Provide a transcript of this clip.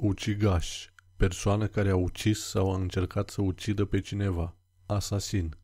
Ucigaș. Persoană care a ucis sau a încercat să ucidă pe cineva. Asasin.